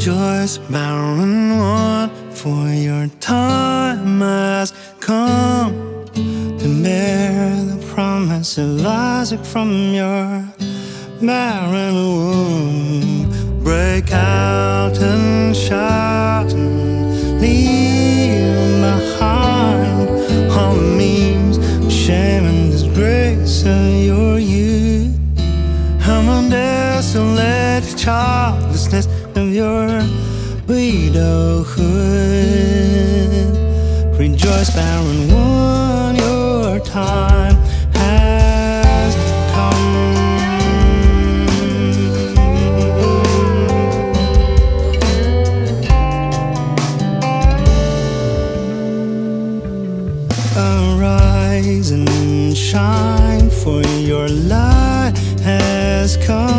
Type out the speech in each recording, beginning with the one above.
Rejoice, barren one, for your time has come to bear the promise of Isaac from your barren womb. Break out and shout and leave behind all the means of shame and disgrace of your youth. I'm desolate childlessness of your widowhood. Rejoice, barren one, your time has come. Arise and shine, for your light has come,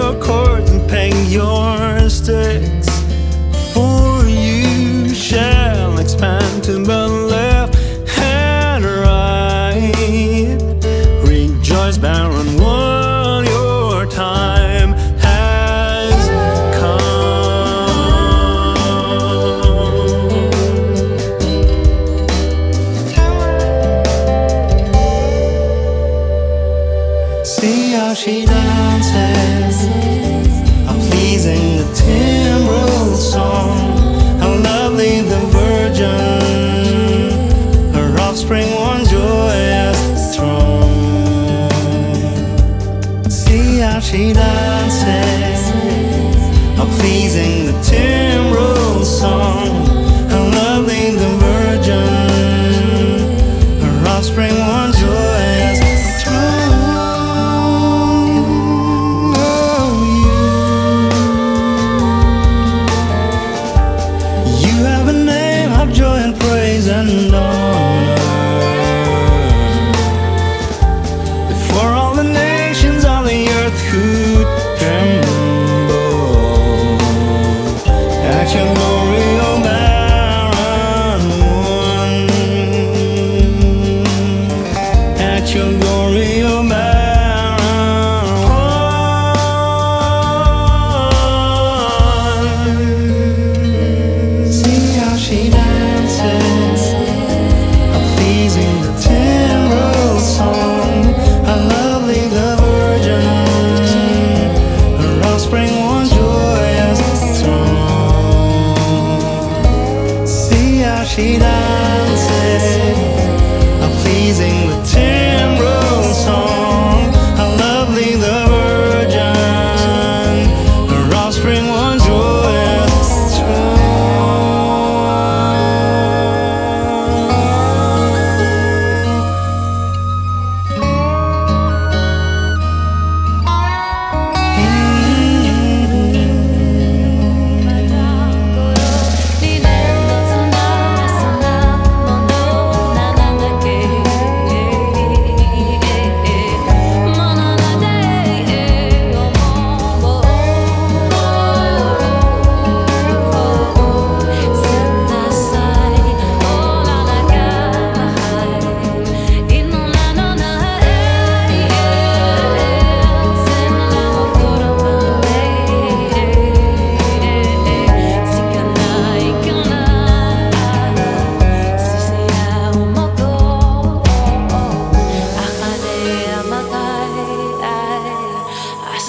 your cords and peg your sticks. For you shall expand to the finances are pleasing.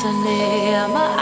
listening. My